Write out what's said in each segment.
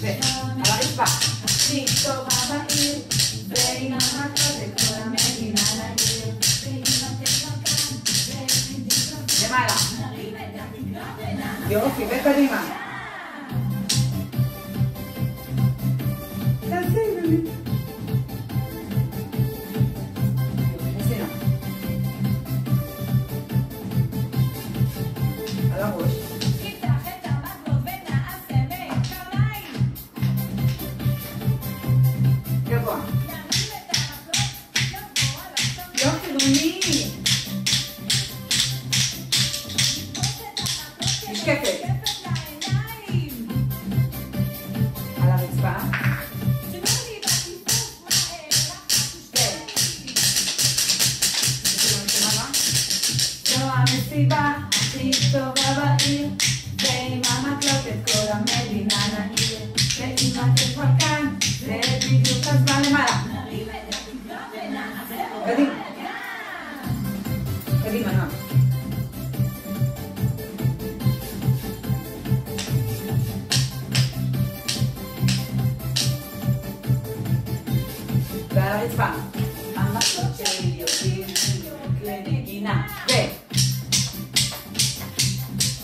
ועל הרצפה. טובה בעיר, ועם המקלות לכל המדינה לעיר. למעלה. יופי, וקדימה. משקפת. על הרצפה. כן. זו המסיבה הכי טובה בעיר,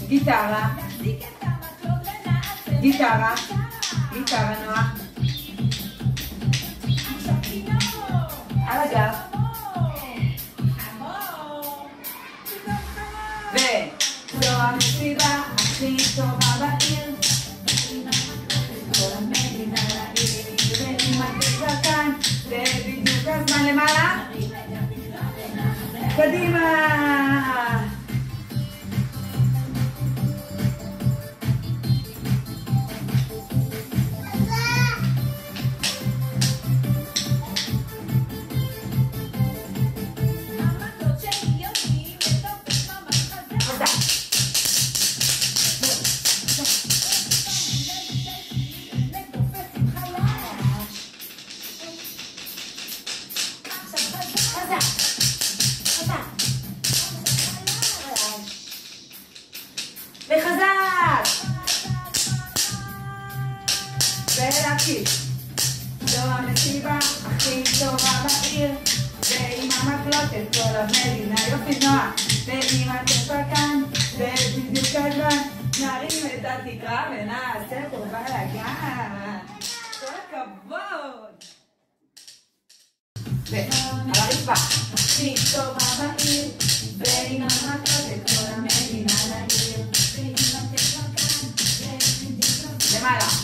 Guitarra, guitarra, guitarra, guitarra, kid. Dona Siva, Baby Baby a Mala.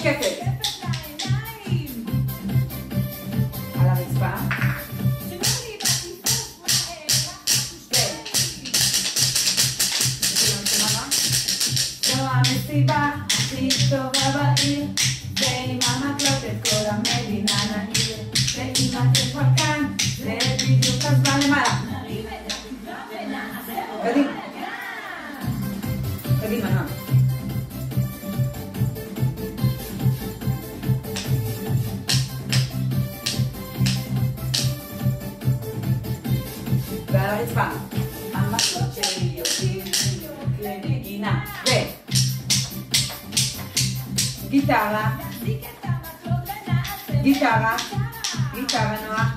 משקפת. על הרצפה. כן. זו המסיבה הכי טובה בעיר, allora che fa? Ammazzo io, figlio, clenegina, re. Chitarra, chitarra, chitarra noa.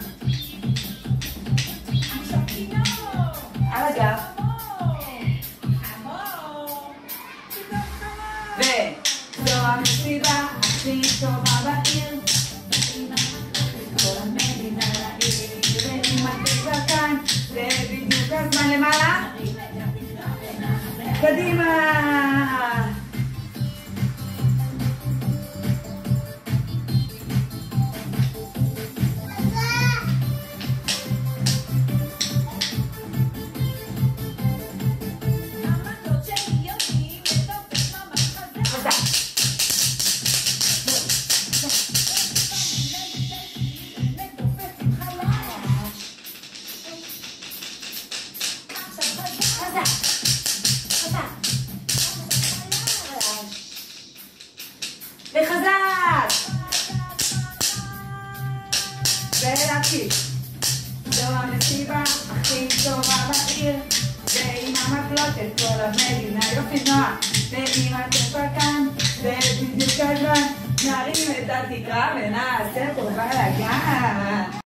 Aragaz. Ve, lo amestiva, si trovava הכיף. זו המסיבה הכי טובה בעיר, ועם המקלוטת כל המדינה יופי נועה, ואם אתם כבר כאן, זה בדיוק הזמן, נרים את התקרה ונעשה פה בלאגן.